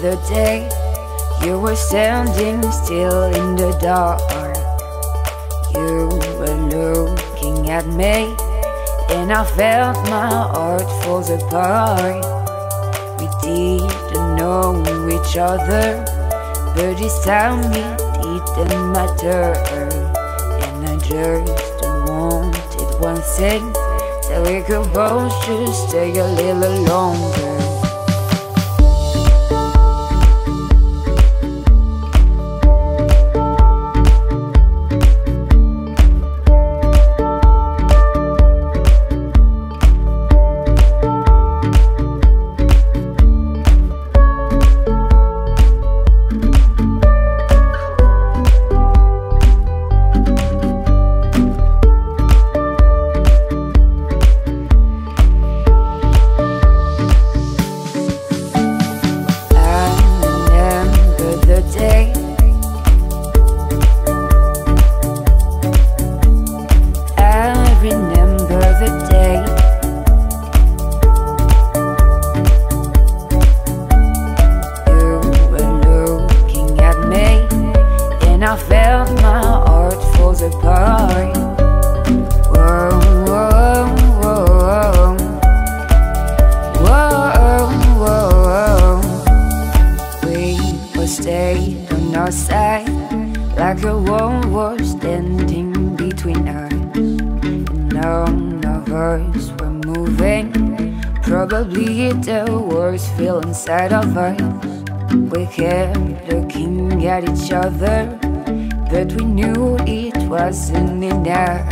the day you were standing still in the dark. You were looking at me, and I felt my heart falls apart. We didn't know each other, but this time it didn't matter. And I just wanted one thing that we could both just stay a little longer. Falls Whoa, We both stayed on our side Like a wall was standing between us. None of us were moving. Probably the worst feel inside of us. We kept looking at each other but we knew it wasn't enough.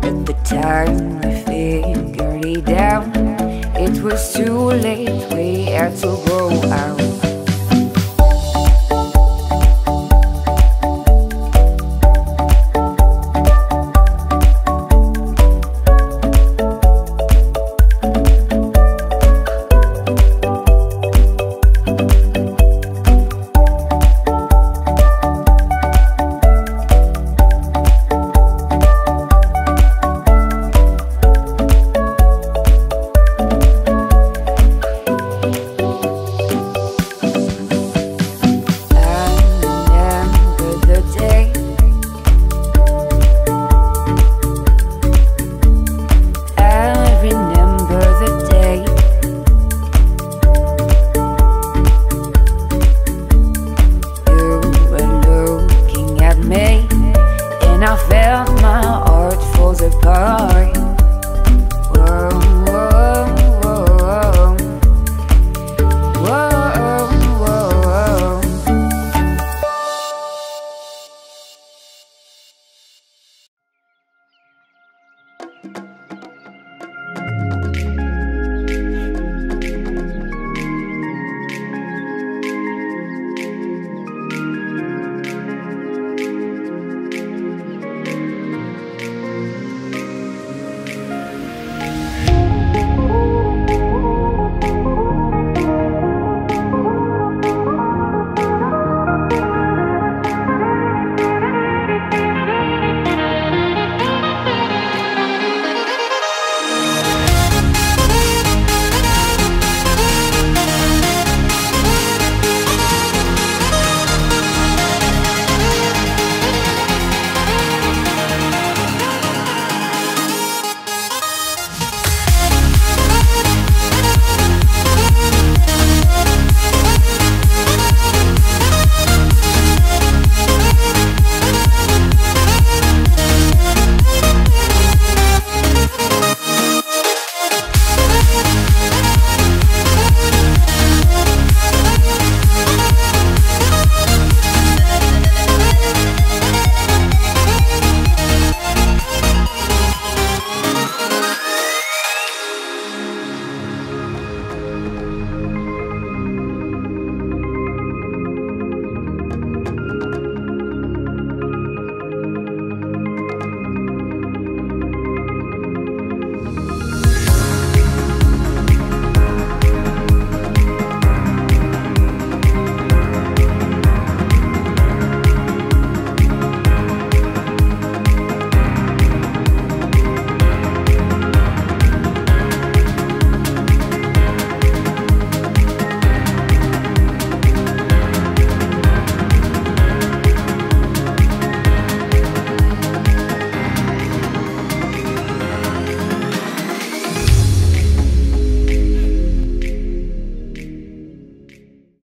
But the time we figured it out It was too late, we had to go out